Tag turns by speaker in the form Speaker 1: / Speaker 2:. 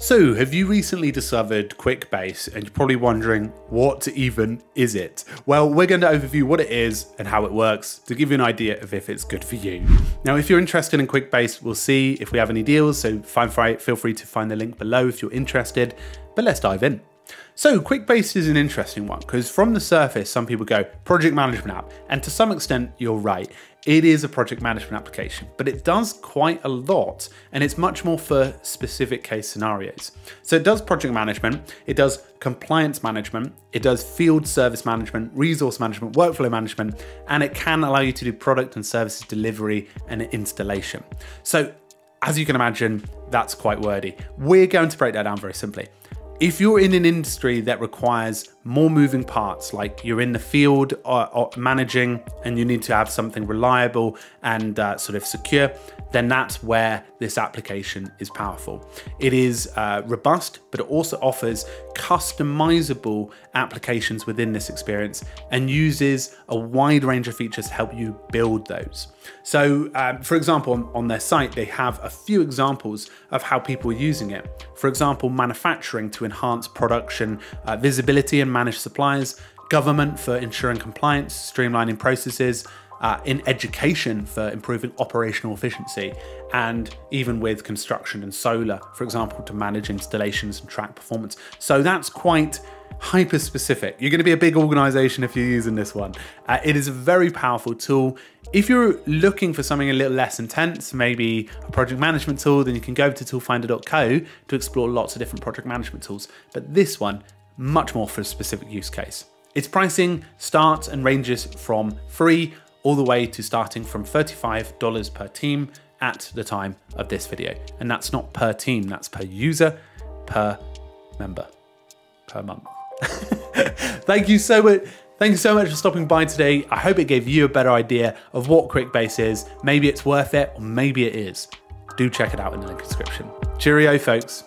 Speaker 1: So, have you recently discovered QuickBase and you're probably wondering, what even is it? Well, we're going to overview what it is and how it works to give you an idea of if it's good for you. Now, if you're interested in QuickBase, we'll see if we have any deals, so feel free to find the link below if you're interested, but let's dive in. So QuickBase is an interesting one because from the surface, some people go project management app. And to some extent, you're right. It is a project management application, but it does quite a lot and it's much more for specific case scenarios. So it does project management, it does compliance management, it does field service management, resource management, workflow management, and it can allow you to do product and services delivery and installation. So as you can imagine, that's quite wordy. We're going to break that down very simply. If you're in an industry that requires more moving parts, like you're in the field or, uh, or managing and you need to have something reliable and uh, sort of secure, then that's where this application is powerful. It is uh, robust, but it also offers customizable applications within this experience and uses a wide range of features to help you build those. So, um, for example, on, on their site, they have a few examples of how people are using it. For example, manufacturing to enhance production uh, visibility and manage suppliers, government for ensuring compliance, streamlining processes, uh, in education for improving operational efficiency, and even with construction and solar, for example, to manage installations and track performance. So that's quite hyper specific. You're going to be a big organization if you're using this one. Uh, it is a very powerful tool. If you're looking for something a little less intense, maybe a project management tool, then you can go to toolfinder.co to explore lots of different project management tools. But this one, much more for a specific use case. Its pricing starts and ranges from free all the way to starting from $35 per team at the time of this video. And that's not per team, that's per user, per member, per month. Thank you so much. Thank you so much for stopping by today. I hope it gave you a better idea of what QuickBase is. Maybe it's worth it, or maybe it is. Do check it out in the link description. Cheerio, folks.